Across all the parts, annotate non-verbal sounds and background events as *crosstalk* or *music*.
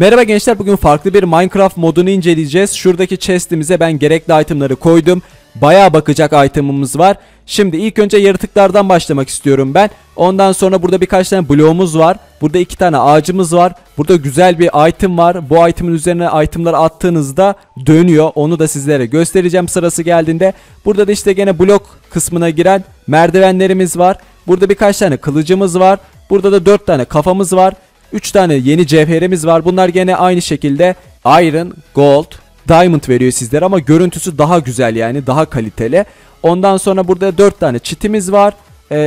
Merhaba gençler bugün farklı bir Minecraft modunu inceleyeceğiz. Şuradaki chestimize ben gerekli itemleri koydum. Bayağı bakacak itemımız var. Şimdi ilk önce yaratıklardan başlamak istiyorum ben. Ondan sonra burada birkaç tane bloğumuz var. Burada iki tane ağacımız var. Burada güzel bir item var. Bu itemin üzerine itemları attığınızda dönüyor. Onu da sizlere göstereceğim sırası geldiğinde. Burada da işte gene blok kısmına giren merdivenlerimiz var. Burada birkaç tane kılıcımız var. Burada da dört tane kafamız var. 3 tane yeni cevherimiz var. Bunlar gene aynı şekilde Iron, Gold, Diamond veriyor sizlere ama görüntüsü daha güzel yani daha kaliteli. Ondan sonra burada 4 tane çitimiz var.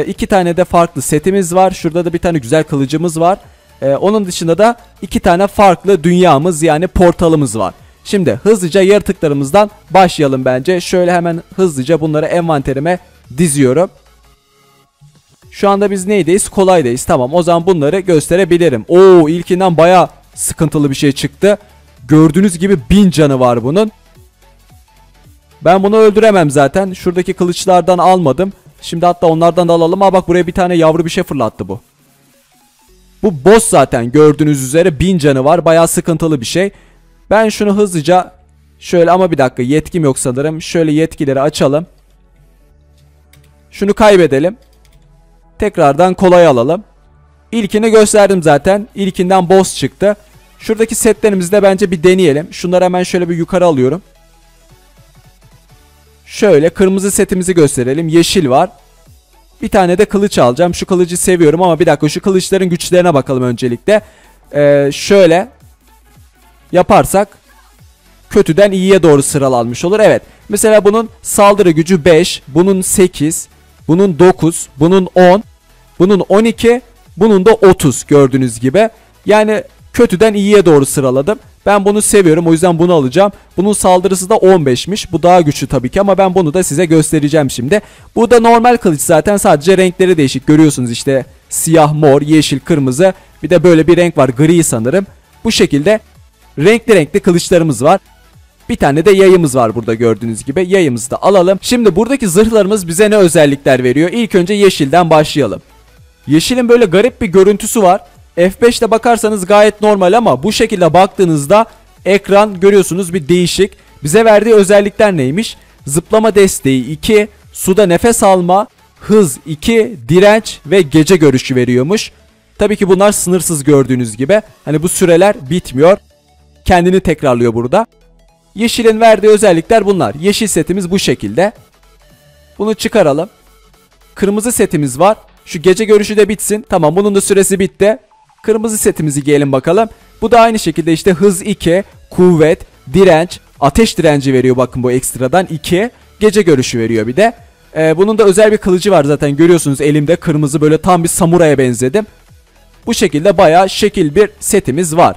2 tane de farklı setimiz var. Şurada da bir tane güzel kılıcımız var. Ee, onun dışında da 2 tane farklı dünyamız yani portalımız var. Şimdi hızlıca yaratıklarımızdan başlayalım bence. Şöyle hemen hızlıca bunları envanterime diziyorum. Şu anda biz neydeyiz? Kolaydayız. Tamam o zaman bunları gösterebilirim. Oo ilkinden baya sıkıntılı bir şey çıktı. Gördüğünüz gibi bin canı var bunun. Ben bunu öldüremem zaten. Şuradaki kılıçlardan almadım. Şimdi hatta onlardan da alalım. Ha bak buraya bir tane yavru bir şey fırlattı bu. Bu boss zaten gördüğünüz üzere bin canı var. Baya sıkıntılı bir şey. Ben şunu hızlıca şöyle ama bir dakika yetkim yok sanırım. Şöyle yetkileri açalım. Şunu kaybedelim. Tekrardan kolay alalım. İlkini gösterdim zaten. İlkinden boss çıktı. Şuradaki setlerimizi de bence bir deneyelim. Şunları hemen şöyle bir yukarı alıyorum. Şöyle kırmızı setimizi gösterelim. Yeşil var. Bir tane de kılıç alacağım. Şu kılıcı seviyorum ama bir dakika şu kılıçların güçlerine bakalım öncelikle. Ee, şöyle yaparsak kötüden iyiye doğru sıralanmış olur. Evet. Mesela bunun saldırı gücü 5, bunun 8, bunun 9, bunun 10, bunun 12, bunun da 30 gördüğünüz gibi. Yani kötüden iyiye doğru sıraladım. Ben bunu seviyorum o yüzden bunu alacağım. Bunun saldırısı da 15'miş. Bu daha güçlü tabii ki ama ben bunu da size göstereceğim şimdi. Bu da normal kılıç zaten sadece renkleri değişik. Görüyorsunuz işte siyah, mor, yeşil, kırmızı. Bir de böyle bir renk var gri sanırım. Bu şekilde renkli renkli kılıçlarımız var. Bir tane de yayımız var burada gördüğünüz gibi. Yayımızı da alalım. Şimdi buradaki zırhlarımız bize ne özellikler veriyor? İlk önce yeşilden başlayalım. Yeşilin böyle garip bir görüntüsü var. F5'te bakarsanız gayet normal ama bu şekilde baktığınızda ekran görüyorsunuz bir değişik. Bize verdiği özellikler neymiş? Zıplama desteği 2, suda nefes alma, hız 2, direnç ve gece görüşü veriyormuş. Tabii ki bunlar sınırsız gördüğünüz gibi. Hani bu süreler bitmiyor. Kendini tekrarlıyor burada. Yeşilin verdiği özellikler bunlar. Yeşil setimiz bu şekilde. Bunu çıkaralım. Kırmızı setimiz var. Şu gece görüşü de bitsin. Tamam bunun da süresi bitti. Kırmızı setimizi giyelim bakalım. Bu da aynı şekilde işte hız 2, kuvvet, direnç, ateş direnci veriyor bakın bu ekstradan 2. Gece görüşü veriyor bir de. Ee, bunun da özel bir kılıcı var zaten görüyorsunuz elimde kırmızı böyle tam bir samuraya benzedim. Bu şekilde bayağı şekil bir setimiz var.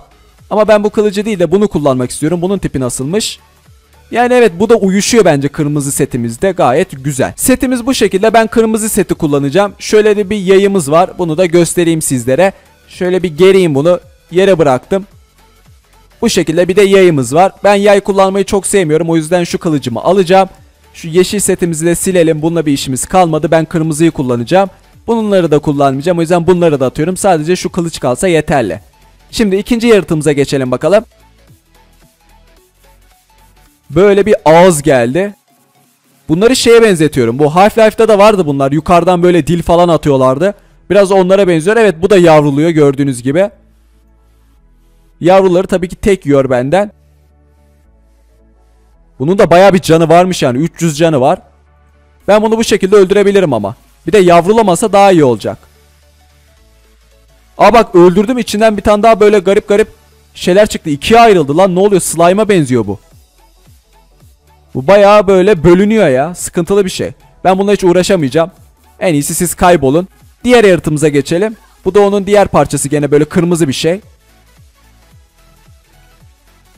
Ama ben bu kılıcı değil de bunu kullanmak istiyorum. Bunun tipi nasılmış? Yani evet bu da uyuşuyor bence kırmızı setimizde gayet güzel. Setimiz bu şekilde ben kırmızı seti kullanacağım. Şöyle de bir yayımız var bunu da göstereyim sizlere. Şöyle bir gereyim bunu yere bıraktım. Bu şekilde bir de yayımız var. Ben yay kullanmayı çok sevmiyorum o yüzden şu kılıcımı alacağım. Şu yeşil setimizi de silelim bununla bir işimiz kalmadı ben kırmızıyı kullanacağım. Bunları da kullanmayacağım o yüzden bunları da atıyorum sadece şu kılıç kalsa yeterli. Şimdi ikinci yaratığımıza geçelim bakalım. Böyle bir ağız geldi. Bunları şeye benzetiyorum. Bu Half-Life'da da vardı bunlar. Yukarıdan böyle dil falan atıyorlardı. Biraz onlara benziyor. Evet bu da yavruluyor gördüğünüz gibi. Yavruları tabii ki tek yiyor benden. Bunun da baya bir canı varmış yani. 300 canı var. Ben bunu bu şekilde öldürebilirim ama. Bir de yavrulamasa daha iyi olacak. Aa bak öldürdüm içinden bir tane daha böyle garip garip şeyler çıktı. İkiye ayrıldı lan ne oluyor slime'a benziyor bu. Bu bayağı böyle bölünüyor ya. Sıkıntılı bir şey. Ben bununla hiç uğraşamayacağım. En iyisi siz kaybolun. Diğer yaratımıza geçelim. Bu da onun diğer parçası gene böyle kırmızı bir şey.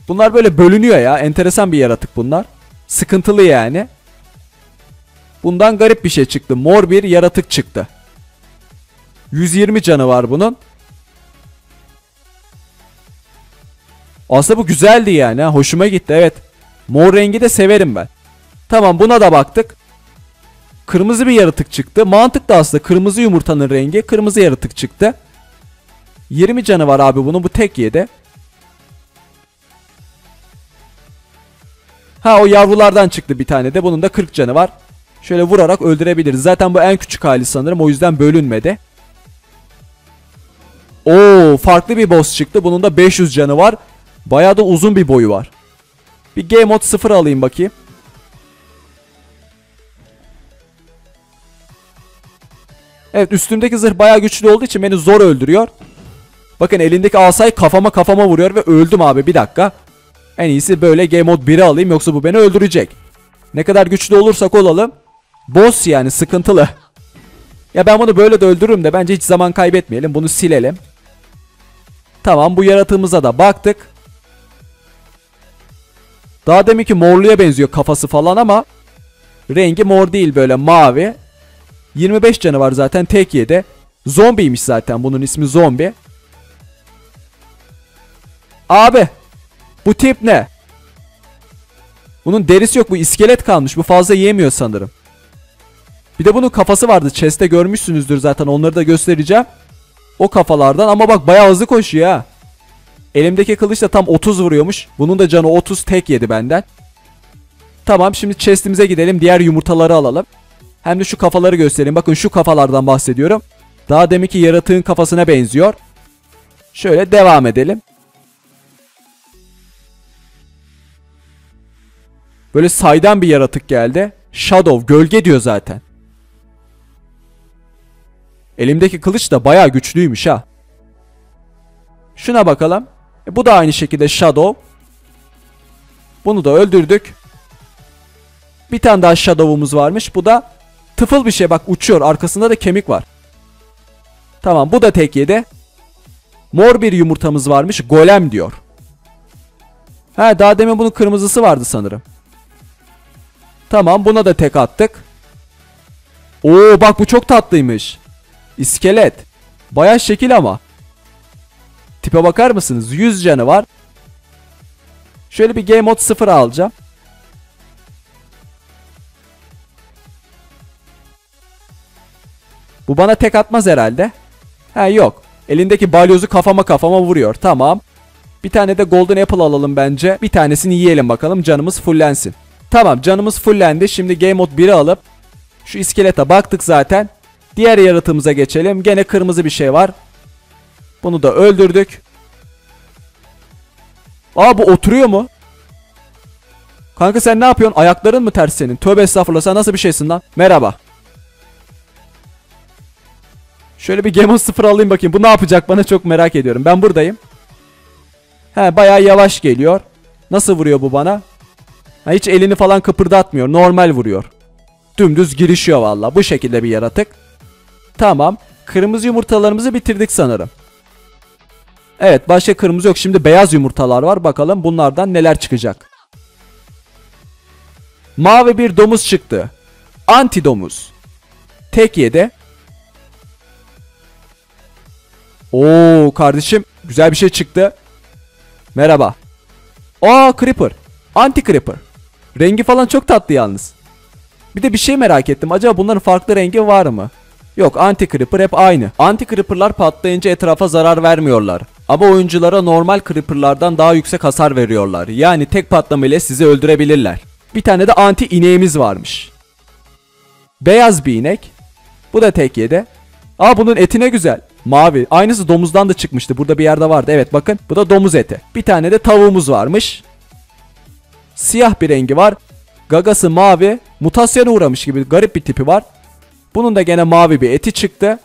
Bunlar böyle bölünüyor ya. Enteresan bir yaratık bunlar. Sıkıntılı yani. Bundan garip bir şey çıktı. Mor bir yaratık çıktı. 120 canı var bunun. Aslında bu güzeldi yani. Hoşuma gitti evet. Mor rengi de severim ben. Tamam buna da baktık. Kırmızı bir yaratık çıktı. Mantıklı aslında. Kırmızı yumurtanın rengi kırmızı yaratık çıktı. 20 canı var abi bunun. Bu tek yedi. Ha o yavrulardan çıktı bir tane de. Bunun da 40 canı var. Şöyle vurarak öldürebiliriz. Zaten bu en küçük hali sanırım. O yüzden bölünmedi. Oo farklı bir boss çıktı. Bunun da 500 canı var. Bayağı da uzun bir boyu var. Bir game mode 0 alayım bakayım. Evet üstümdeki zırh bayağı güçlü olduğu için beni zor öldürüyor. Bakın elindeki asayı kafama kafama vuruyor ve öldüm abi bir dakika. En iyisi böyle game mode 1'i alayım yoksa bu beni öldürecek. Ne kadar güçlü olursak olalım. Boss yani sıkıntılı. *laughs* Ya ben bunu böyle de öldürürüm de bence hiç zaman kaybetmeyelim. Bunu silelim. Tamam bu yaratığımıza da baktık. Daha deminki morluya benziyor kafası falan ama rengi mor değil böyle mavi. 25 canı var zaten tek yedi. Zombiymiş zaten bunun ismi zombi. Abi bu tip ne? Bunun derisi yok bu iskelet kalmış bu fazla yemiyor sanırım. Bir de bunun kafası vardı chest'te görmüşsünüzdür zaten onları da göstereceğim. O kafalardan ama bak bayağı hızlı koşuyor ha. Elimdeki kılıç da tam 30 vuruyormuş. Bunun da canı 30 tek yedi benden. Tamam şimdi chest'imize gidelim diğer yumurtaları alalım. Hem de şu kafaları göstereyim. Bakın şu kafalardan bahsediyorum. Daha deminki yaratığın kafasına benziyor. Şöyle devam edelim. Böyle saydan bir yaratık geldi. Shadow, gölge diyor zaten. Elimdeki kılıç da bayağı güçlüymüş ha. Şuna bakalım. E, bu da aynı şekilde Shadow. Bunu da öldürdük. Bir tane daha Shadow'umuz varmış. Bu da tıfıl bir şey bak uçuyor. Arkasında da kemik var. Tamam bu da tek yedi. Mor bir yumurtamız varmış. Golem diyor. Ha daha demin bunun kırmızısı vardı sanırım. Tamam buna da tek attık. Oo bak bu çok tatlıymış. İskelet. Baya şekil ama. Tipe bakar mısınız? 100 canı var. Şöyle bir game mode 0 alacağım. Bu bana tek atmaz herhalde. Ha yok. Elindeki balyozu kafama kafama vuruyor. Tamam. Bir tane de golden apple alalım bence. Bir tanesini yiyelim bakalım canımız fullensin. Tamam canımız fullendi. Şimdi game mode 1'i alıp şu iskelete baktık zaten. Diğer yaratığımıza geçelim. Gene kırmızı bir şey var. Bunu da öldürdük. Aa bu oturuyor mu? Kanka sen ne yapıyorsun? Ayakların mı ters senin? Tövbe estağfurullah sen nasıl bir şeysin lan? Merhaba. Şöyle bir Game of 0 alayım bakayım. Bu ne yapacak bana çok merak ediyorum. Ben buradayım. He bayağı yavaş geliyor. Nasıl vuruyor bu bana? Ha, hiç elini falan kıpırdatmıyor. Normal vuruyor. Dümdüz girişiyor valla. Bu şekilde bir yaratık. Tamam. Kırmızı yumurtalarımızı bitirdik sanırım. Evet başka kırmızı yok. Şimdi beyaz yumurtalar var. Bakalım bunlardan neler çıkacak. Mavi bir domuz çıktı. Anti domuz. Tek yedi. Oo kardeşim güzel bir şey çıktı. Merhaba. Aa Creeper. Anti Creeper. Rengi falan çok tatlı yalnız. Bir de bir şey merak ettim. Acaba bunların farklı rengi var mı? Yok anti creeper hep aynı. Anti creeper'lar patlayınca etrafa zarar vermiyorlar. Ama oyunculara normal creeper'lardan daha yüksek hasar veriyorlar. Yani tek patlama ile sizi öldürebilirler. Bir tane de anti ineğimiz varmış. Beyaz bir inek. Bu da tek yedi. Aa bunun eti ne güzel. Mavi. Aynısı domuzdan da çıkmıştı. Burada bir yerde vardı. Evet bakın. Bu da domuz eti. Bir tane de tavuğumuz varmış. Siyah bir rengi var. Gagası mavi. Mutasyona uğramış gibi garip bir tipi var. Bunun da gene mavi bir eti çıktı.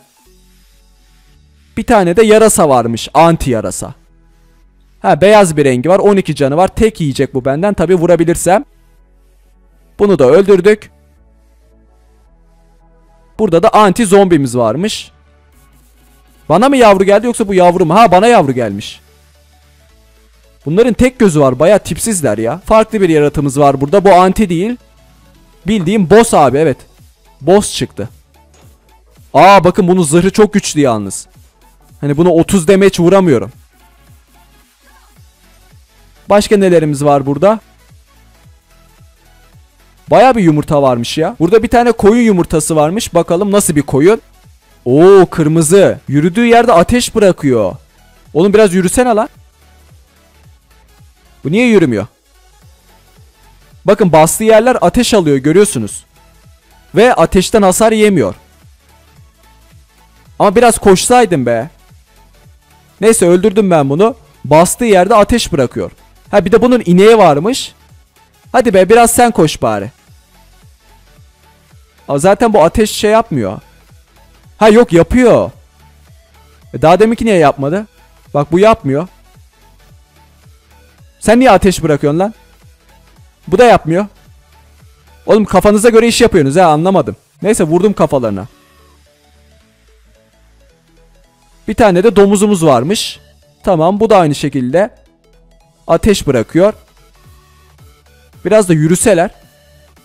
Bir tane de yarasa varmış. Anti yarasa. Ha beyaz bir rengi var. 12 canı var. Tek yiyecek bu benden. Tabi vurabilirsem. Bunu da öldürdük. Burada da anti zombimiz varmış. Bana mı yavru geldi yoksa bu yavru mu? Ha bana yavru gelmiş. Bunların tek gözü var. Baya tipsizler ya. Farklı bir yaratımız var burada. Bu anti değil. Bildiğim boss abi evet. Boss çıktı. Aa bakın bunun zırhı çok güçlü yalnız. Hani bunu 30 damage vuramıyorum. Başka nelerimiz var burada? Baya bir yumurta varmış ya. Burada bir tane koyun yumurtası varmış. Bakalım nasıl bir koyun. Oo kırmızı. Yürüdüğü yerde ateş bırakıyor. Oğlum biraz yürüsene lan. Bu niye yürümüyor? Bakın bastığı yerler ateş alıyor görüyorsunuz. Ve ateşten hasar yemiyor. Ama biraz koşsaydım be. Neyse öldürdüm ben bunu. Bastığı yerde ateş bırakıyor. Ha bir de bunun ineği varmış. Hadi be biraz sen koş bari. Aa, zaten bu ateş şey yapmıyor. Ha yok yapıyor. E daha deminki niye yapmadı? Bak bu yapmıyor. Sen niye ateş bırakıyorsun lan? Bu da yapmıyor. Oğlum kafanıza göre iş yapıyorsunuz ha anlamadım. Neyse vurdum kafalarına. Bir tane de domuzumuz varmış. Tamam bu da aynı şekilde ateş bırakıyor. Biraz da yürüseler.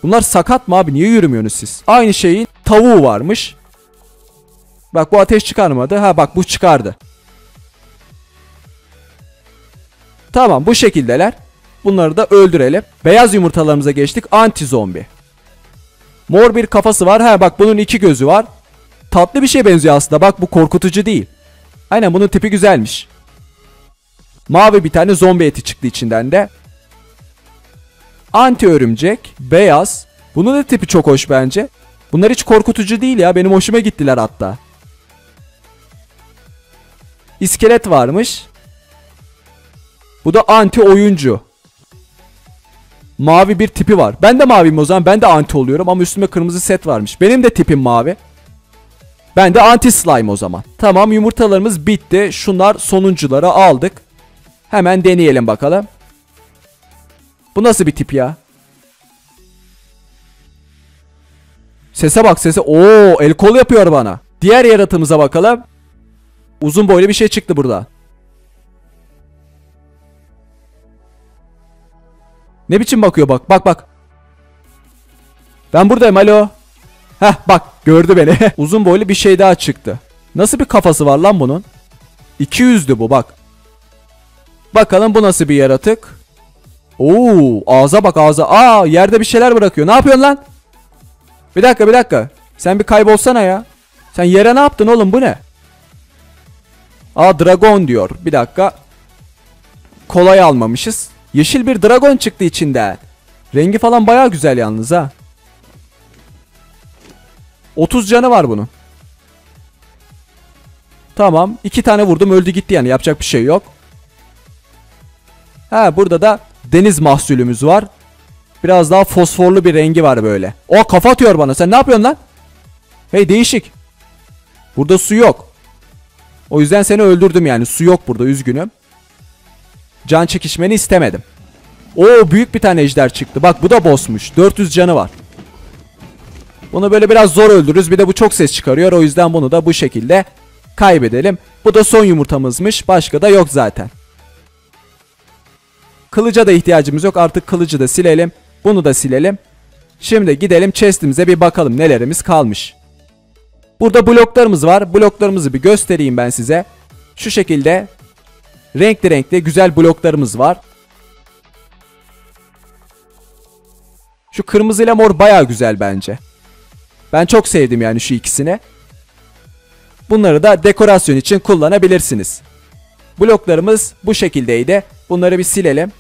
Bunlar sakat mı abi? Niye yürümüyorsunuz siz? Aynı şeyin tavuğu varmış. Bak bu ateş çıkarmadı. Ha bak bu çıkardı. Tamam bu şekildeler. Bunları da öldürelim. Beyaz yumurtalarımıza geçtik. Anti zombi. Mor bir kafası var. Ha bak bunun iki gözü var. Tatlı bir şey benziyor aslında. Bak bu korkutucu değil. Aynen bunun tipi güzelmiş. Mavi bir tane zombi eti çıktı içinden de. Anti örümcek. Beyaz. Bunun da tipi çok hoş bence. Bunlar hiç korkutucu değil ya. Benim hoşuma gittiler hatta. İskelet varmış. Bu da anti oyuncu. Mavi bir tipi var. Ben de maviyim o zaman. Ben de anti oluyorum ama üstüme kırmızı set varmış. Benim de tipim mavi. Ben de anti slime o zaman. Tamam yumurtalarımız bitti. Şunlar sonuncuları aldık. Hemen deneyelim bakalım. Bu nasıl bir tip ya? Sese bak sese. Oo el kol yapıyor bana. Diğer yaratığımıza bakalım. Uzun boylu bir şey çıktı burada. Ne biçim bakıyor bak bak bak. Ben buradayım alo. Heh bak gördü beni. *laughs* Uzun boylu bir şey daha çıktı. Nasıl bir kafası var lan bunun? 200'dü bu bak. Bakalım bu nasıl bir yaratık. Oo ağza bak ağza. Aa yerde bir şeyler bırakıyor. Ne yapıyorsun lan? Bir dakika bir dakika. Sen bir kaybolsana ya. Sen yere ne yaptın oğlum bu ne? Aa dragon diyor. Bir dakika. Kolay almamışız. Yeşil bir dragon çıktı içinde. Rengi falan baya güzel yalnız ha. 30 canı var bunun. Tamam. iki tane vurdum öldü gitti yani yapacak bir şey yok. Ha burada da deniz mahsulümüz var. Biraz daha fosforlu bir rengi var böyle. O kafa atıyor bana. Sen ne yapıyorsun lan? Hey değişik. Burada su yok. O yüzden seni öldürdüm yani. Su yok burada üzgünüm. Can çekişmeni istemedim. Oo büyük bir tane ejder çıktı. Bak bu da bossmuş. 400 canı var. Bunu böyle biraz zor öldürürüz. Bir de bu çok ses çıkarıyor. O yüzden bunu da bu şekilde kaybedelim. Bu da son yumurtamızmış. Başka da yok zaten. Kılıca da ihtiyacımız yok. Artık kılıcı da silelim. Bunu da silelim. Şimdi gidelim chest'imize bir bakalım nelerimiz kalmış. Burada bloklarımız var. Bloklarımızı bir göstereyim ben size. Şu şekilde renkli renkli güzel bloklarımız var. Şu kırmızı ile mor baya güzel bence. Ben çok sevdim yani şu ikisini. Bunları da dekorasyon için kullanabilirsiniz. Bloklarımız bu şekildeydi. Bunları bir silelim.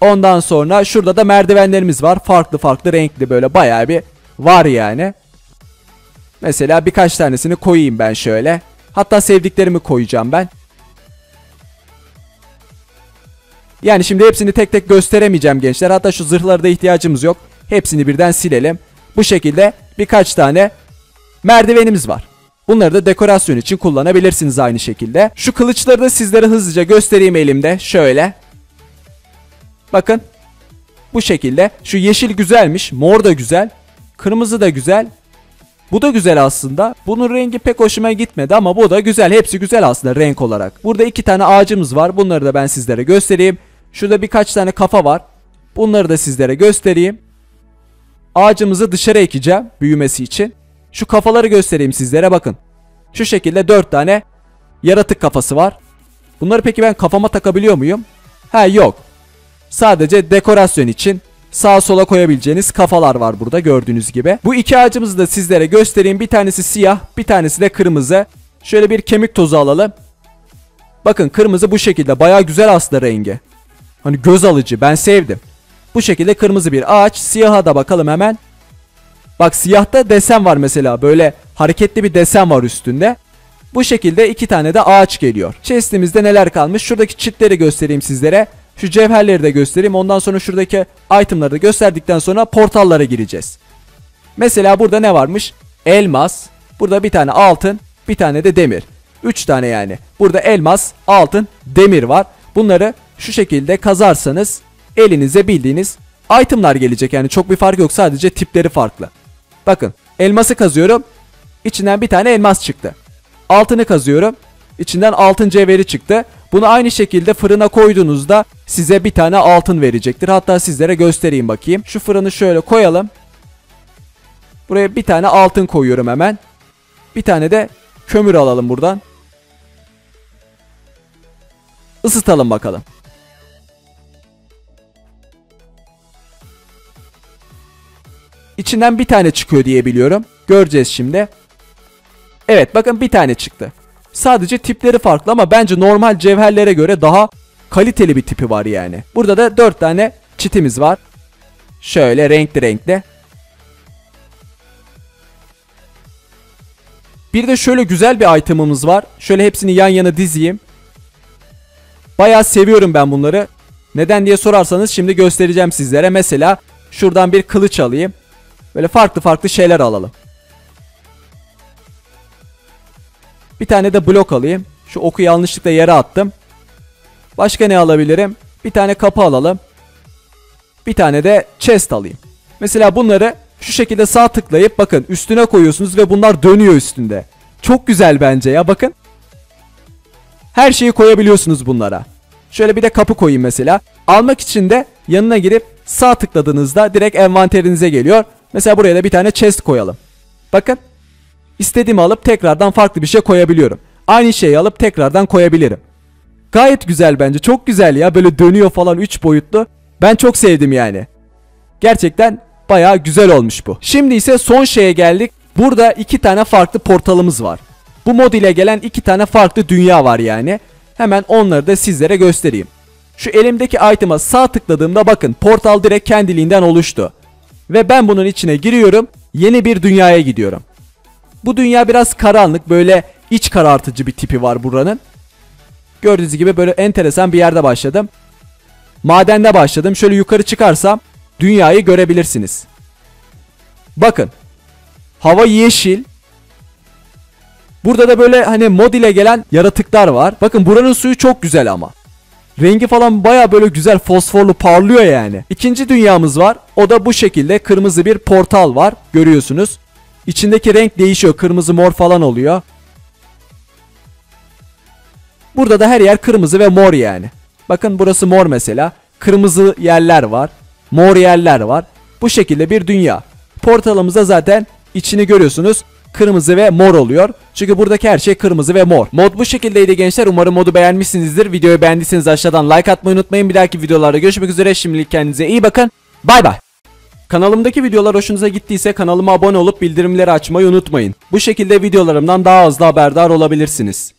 Ondan sonra şurada da merdivenlerimiz var. Farklı farklı renkli böyle bayağı bir var yani. Mesela birkaç tanesini koyayım ben şöyle. Hatta sevdiklerimi koyacağım ben. Yani şimdi hepsini tek tek gösteremeyeceğim gençler. Hatta şu zırhlara da ihtiyacımız yok. Hepsini birden silelim. Bu şekilde birkaç tane merdivenimiz var. Bunları da dekorasyon için kullanabilirsiniz aynı şekilde. Şu kılıçları da sizlere hızlıca göstereyim elimde. Şöyle. Bakın. Bu şekilde. Şu yeşil güzelmiş. Mor da güzel. Kırmızı da güzel. Bu da güzel aslında. Bunun rengi pek hoşuma gitmedi ama bu da güzel. Hepsi güzel aslında renk olarak. Burada iki tane ağacımız var. Bunları da ben sizlere göstereyim. Şurada birkaç tane kafa var. Bunları da sizlere göstereyim. Ağacımızı dışarı ekeceğim büyümesi için. Şu kafaları göstereyim sizlere bakın. Şu şekilde 4 tane yaratık kafası var. Bunları peki ben kafama takabiliyor muyum? Ha yok. Sadece dekorasyon için sağa sola koyabileceğiniz kafalar var burada gördüğünüz gibi. Bu iki ağacımızı da sizlere göstereyim. Bir tanesi siyah, bir tanesi de kırmızı. Şöyle bir kemik tozu alalım. Bakın kırmızı bu şekilde. Baya güzel aslında rengi. Hani göz alıcı. Ben sevdim. Bu şekilde kırmızı bir ağaç. Siyaha da bakalım hemen. Bak siyahta desen var mesela. Böyle hareketli bir desen var üstünde. Bu şekilde iki tane de ağaç geliyor. Chest'imizde neler kalmış? Şuradaki çitleri göstereyim sizlere. Şu cevherleri de göstereyim. Ondan sonra şuradaki itemları da gösterdikten sonra portallara gireceğiz. Mesela burada ne varmış? Elmas. Burada bir tane altın. Bir tane de demir. 3 tane yani. Burada elmas, altın, demir var. Bunları şu şekilde kazarsanız elinize bildiğiniz itemlar gelecek. Yani çok bir fark yok. Sadece tipleri farklı. Bakın elması kazıyorum. İçinden bir tane elmas çıktı. Altını kazıyorum. İçinden altın cevheri çıktı. Bunu aynı şekilde fırına koyduğunuzda size bir tane altın verecektir. Hatta sizlere göstereyim bakayım. Şu fırını şöyle koyalım. Buraya bir tane altın koyuyorum hemen. Bir tane de kömür alalım buradan. Isıtalım bakalım. İçinden bir tane çıkıyor diye biliyorum. Göreceğiz şimdi. Evet bakın bir tane çıktı. Sadece tipleri farklı ama bence normal cevherlere göre daha kaliteli bir tipi var yani. Burada da 4 tane çitimiz var. Şöyle renkli renkli. Bir de şöyle güzel bir itemımız var. Şöyle hepsini yan yana dizeyim. Bayağı seviyorum ben bunları. Neden diye sorarsanız şimdi göstereceğim sizlere. Mesela şuradan bir kılıç alayım. Böyle farklı farklı şeyler alalım. Bir tane de blok alayım. Şu oku yanlışlıkla yere attım. Başka ne alabilirim? Bir tane kapı alalım. Bir tane de chest alayım. Mesela bunları şu şekilde sağ tıklayıp bakın üstüne koyuyorsunuz ve bunlar dönüyor üstünde. Çok güzel bence ya bakın. Her şeyi koyabiliyorsunuz bunlara. Şöyle bir de kapı koyayım mesela. Almak için de yanına girip sağ tıkladığınızda direkt envanterinize geliyor. Mesela buraya da bir tane chest koyalım. Bakın. İstediğimi alıp tekrardan farklı bir şey koyabiliyorum. Aynı şeyi alıp tekrardan koyabilirim. Gayet güzel bence. Çok güzel ya. Böyle dönüyor falan 3 boyutlu. Ben çok sevdim yani. Gerçekten bayağı güzel olmuş bu. Şimdi ise son şeye geldik. Burada iki tane farklı portalımız var. Bu mod ile gelen iki tane farklı dünya var yani. Hemen onları da sizlere göstereyim. Şu elimdeki item'a sağ tıkladığımda bakın portal direkt kendiliğinden oluştu. Ve ben bunun içine giriyorum. Yeni bir dünyaya gidiyorum. Bu dünya biraz karanlık böyle iç karartıcı bir tipi var buranın. Gördüğünüz gibi böyle enteresan bir yerde başladım. Madende başladım. Şöyle yukarı çıkarsam dünyayı görebilirsiniz. Bakın. Hava yeşil. Burada da böyle hani mod ile gelen yaratıklar var. Bakın buranın suyu çok güzel ama. Rengi falan baya böyle güzel fosforlu parlıyor yani. İkinci dünyamız var. O da bu şekilde kırmızı bir portal var. Görüyorsunuz. İçindeki renk değişiyor. Kırmızı mor falan oluyor. Burada da her yer kırmızı ve mor yani. Bakın burası mor mesela. Kırmızı yerler var. Mor yerler var. Bu şekilde bir dünya. Portalımızda zaten içini görüyorsunuz. Kırmızı ve mor oluyor. Çünkü buradaki her şey kırmızı ve mor. Mod bu şekildeydi gençler. Umarım modu beğenmişsinizdir. Videoyu beğendiyseniz aşağıdan like atmayı unutmayın. Bir dahaki videolarda görüşmek üzere. Şimdilik kendinize iyi bakın. Bay bay. Kanalımdaki videolar hoşunuza gittiyse kanalıma abone olup bildirimleri açmayı unutmayın. Bu şekilde videolarımdan daha hızlı haberdar olabilirsiniz.